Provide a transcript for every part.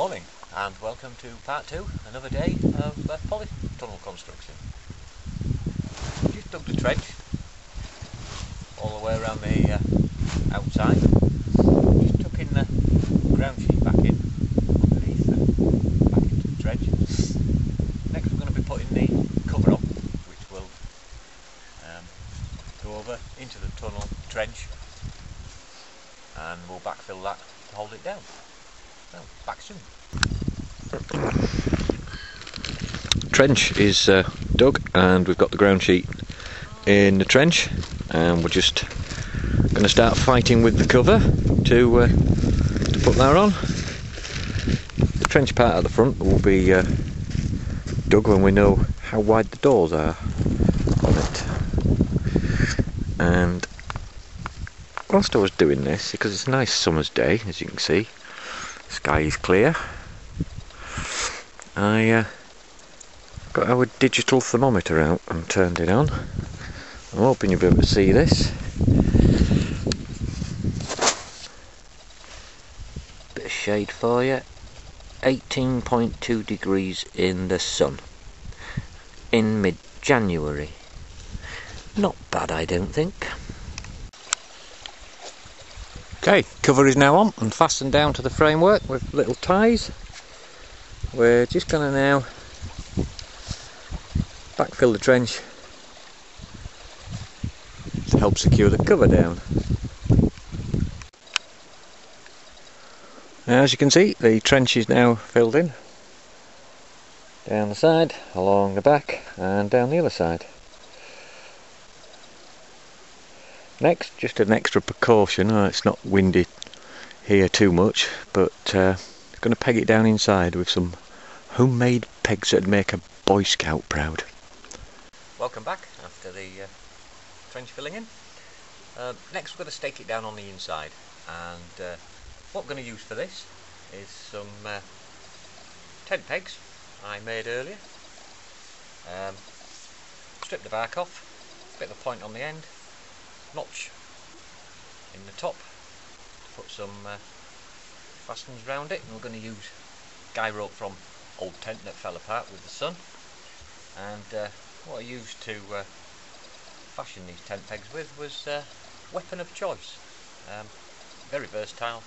Good morning and welcome to part two, another day of uh, polytunnel construction. Just dug the trench all the way around the uh, outside. Just took in the ground sheet back in underneath, uh, back into the trench. Next we're going to be putting the cover on, which will um, go over into the tunnel trench and we'll backfill that to hold it down. So, back soon. Trench is uh, dug and we've got the ground sheet in the trench and we're just going to start fighting with the cover to, uh, to put that on. The trench part at the front will be uh, dug when we know how wide the doors are on it. And whilst I was doing this, because it's a nice summer's day as you can see, sky is clear. I uh, got our digital thermometer out and turned it on. I'm hoping you'll be able to see this. Bit of shade for you. 18.2 degrees in the sun in mid-January. Not bad, I don't think. Okay, cover is now on and fastened down to the framework with little ties. We're just going to now backfill the trench to help secure the cover down. Now, as you can see, the trench is now filled in down the side, along the back, and down the other side. Next, just an extra precaution, oh, it's not windy here too much, but uh, going to peg it down inside with some homemade pegs that'd make a Boy Scout proud. Welcome back after the uh, trench filling in. Uh, next we're going to stake it down on the inside and uh, what we're going to use for this is some uh, tent pegs I made earlier. Um, strip the bark off, bit of a point on the end, notch in the top to put some uh, fastenings around it and we're going to use guy rope from old tent that fell apart with the sun. And uh, what I used to uh, fashion these tent pegs with was uh, weapon of choice. Um, very versatile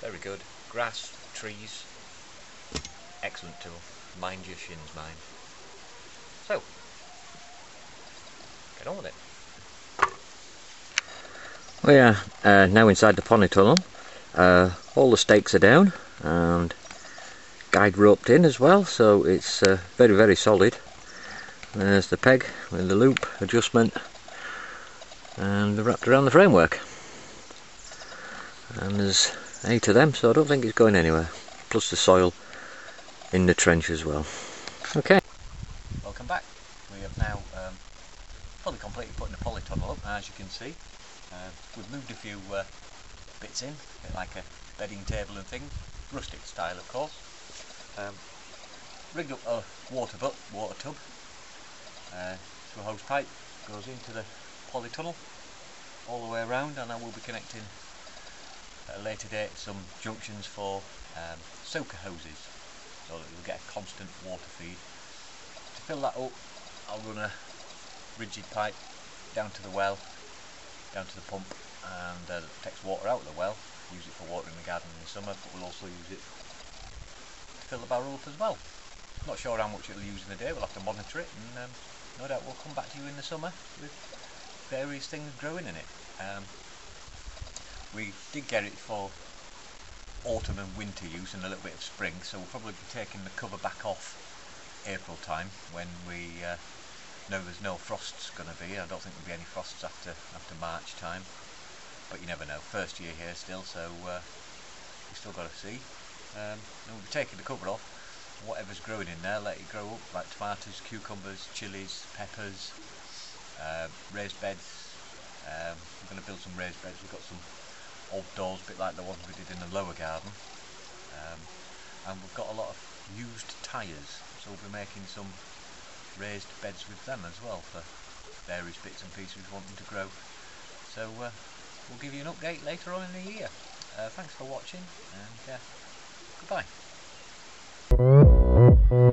very good. Grass trees excellent tool. Mind your shins mind. So get on with it we are uh, now inside the polytunnel. Uh, all the stakes are down and guide roped in as well, so it's uh, very very solid. There's the peg with the loop adjustment and wrapped around the framework. And there's eight of them, so I don't think it's going anywhere. Plus the soil in the trench as well. Okay. Welcome back. We have now um, fully completed putting the polytunnel up, as you can see. Uh, we've moved a few uh, bits in, a like a bedding table and things, rustic style of course. Um, rigged up a water butt, water tub, uh, a hose pipe, goes into the polytunnel all the way around and I will be connecting at a later date some junctions for um, soaker hoses so that you'll get a constant water feed. To fill that up I'll run a rigid pipe down to the well down to the pump and uh, takes water out of the well. Use it for watering the garden in the summer, but we'll also use it to fill the barrel up as well. Not sure how much it'll use in a day, we'll have to monitor it and um, no doubt we'll come back to you in the summer with various things growing in it. Um, we did get it for autumn and winter use and a little bit of spring, so we'll probably be taking the cover back off April time when we uh, no, there's no frosts going to be. I don't think there'll be any frosts after after March time. But you never know. First year here still, so uh, we still got to see. Um, and we'll be taking the cover off. Whatever's growing in there, let it grow up, like tomatoes, cucumbers, chilies, peppers, uh, raised beds. Um, we're going to build some raised beds. We've got some old doors, a bit like the ones we did in the lower garden. Um, and we've got a lot of used tyres, so we'll be making some raised beds with them as well for various bits and pieces we want them to grow. So uh, we'll give you an update later on in the year. Uh, thanks for watching and uh, goodbye. Bye.